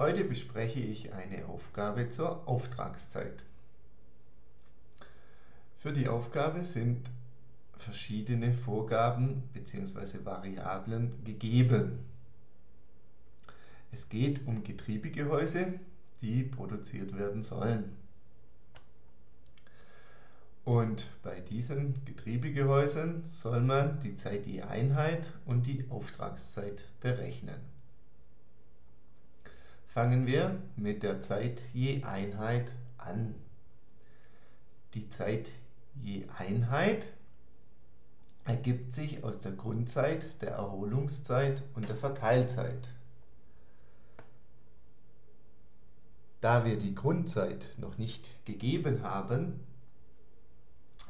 Heute bespreche ich eine Aufgabe zur Auftragszeit. Für die Aufgabe sind verschiedene Vorgaben bzw. Variablen gegeben. Es geht um Getriebegehäuse, die produziert werden sollen. Und bei diesen Getriebegehäusen soll man die Zeit je Einheit und die Auftragszeit berechnen. Fangen wir mit der Zeit je Einheit an. Die Zeit je Einheit ergibt sich aus der Grundzeit, der Erholungszeit und der Verteilzeit. Da wir die Grundzeit noch nicht gegeben haben,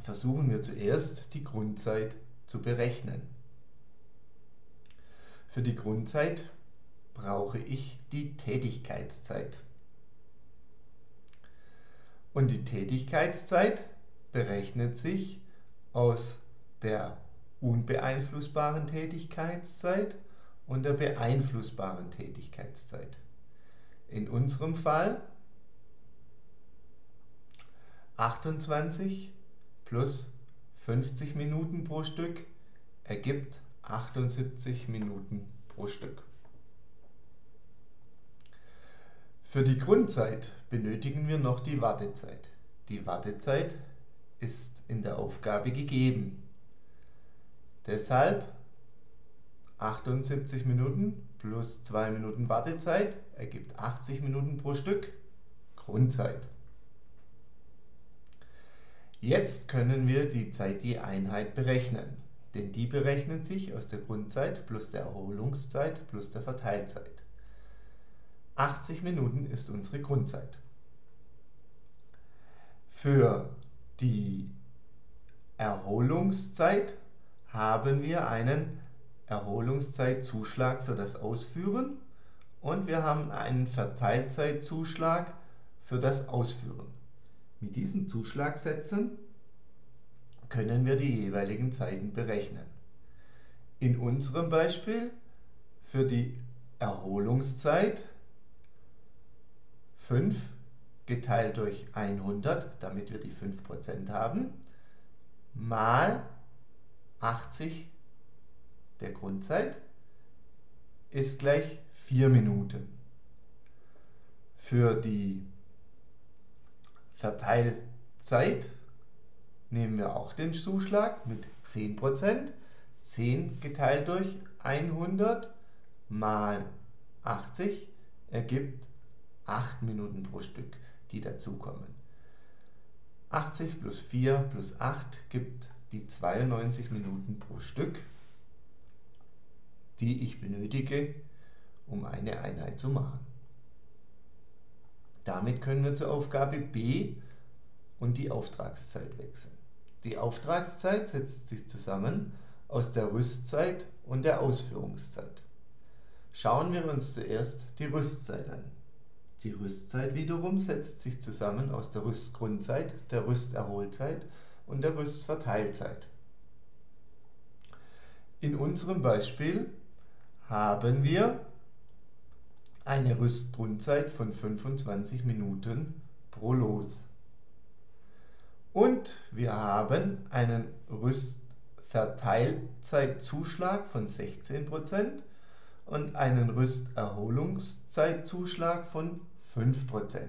versuchen wir zuerst die Grundzeit zu berechnen. Für die Grundzeit brauche ich die Tätigkeitszeit. Und die Tätigkeitszeit berechnet sich aus der unbeeinflussbaren Tätigkeitszeit und der beeinflussbaren Tätigkeitszeit. In unserem Fall 28 plus 50 Minuten pro Stück ergibt 78 Minuten pro Stück. Für die Grundzeit benötigen wir noch die Wartezeit. Die Wartezeit ist in der Aufgabe gegeben. Deshalb 78 Minuten plus 2 Minuten Wartezeit ergibt 80 Minuten pro Stück Grundzeit. Jetzt können wir die Zeit je Einheit berechnen, denn die berechnet sich aus der Grundzeit plus der Erholungszeit plus der Verteilzeit. 80 Minuten ist unsere Grundzeit. Für die Erholungszeit haben wir einen Erholungszeitzuschlag für das Ausführen und wir haben einen Verteilzeitzuschlag für das Ausführen. Mit diesen Zuschlagsätzen können wir die jeweiligen Zeiten berechnen. In unserem Beispiel für die Erholungszeit 5 geteilt durch 100, damit wir die 5% haben, mal 80 der Grundzeit ist gleich 4 Minuten. Für die Verteilzeit nehmen wir auch den Zuschlag mit 10%. 10 geteilt durch 100 mal 80 ergibt 8 Minuten pro Stück, die dazukommen. 80 plus 4 plus 8 gibt die 92 Minuten pro Stück, die ich benötige, um eine Einheit zu machen. Damit können wir zur Aufgabe B und die Auftragszeit wechseln. Die Auftragszeit setzt sich zusammen aus der Rüstzeit und der Ausführungszeit. Schauen wir uns zuerst die Rüstzeit an. Die Rüstzeit wiederum setzt sich zusammen aus der Rüstgrundzeit, der Rüsterholzeit und der Rüstverteilzeit. In unserem Beispiel haben wir eine Rüstgrundzeit von 25 Minuten pro Los. Und wir haben einen Rüstverteilzeitzuschlag von 16% und einen Rüsterholungszeitzuschlag von 5%.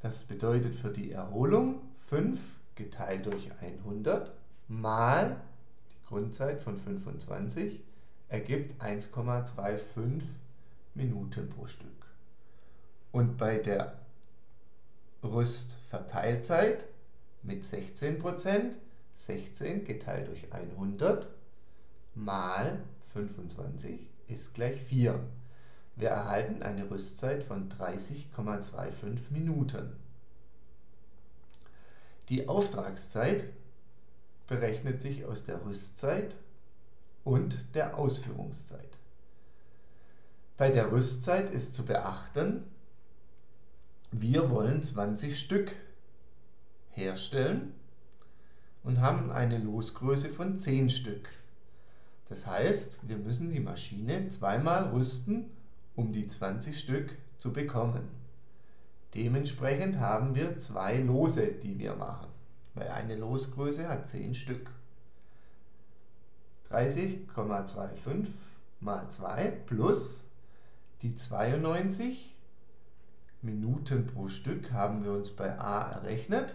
Das bedeutet für die Erholung 5 geteilt durch 100 mal die Grundzeit von 25 ergibt 1,25 Minuten pro Stück. Und bei der Rüstverteilzeit mit 16%, 16 geteilt durch 100 mal 25 ist gleich 4. Wir erhalten eine Rüstzeit von 30,25 Minuten. Die Auftragszeit berechnet sich aus der Rüstzeit und der Ausführungszeit. Bei der Rüstzeit ist zu beachten, wir wollen 20 Stück herstellen und haben eine Losgröße von 10 Stück. Das heißt, wir müssen die Maschine zweimal rüsten um die 20 Stück zu bekommen. Dementsprechend haben wir zwei Lose, die wir machen, weil eine Losgröße hat 10 Stück. 30,25 mal 2 plus die 92 Minuten pro Stück haben wir uns bei A errechnet,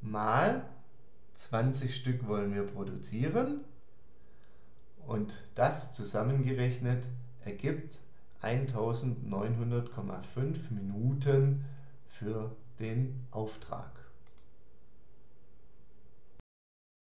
mal 20 Stück wollen wir produzieren und das zusammengerechnet ergibt 1900,5 Minuten für den Auftrag.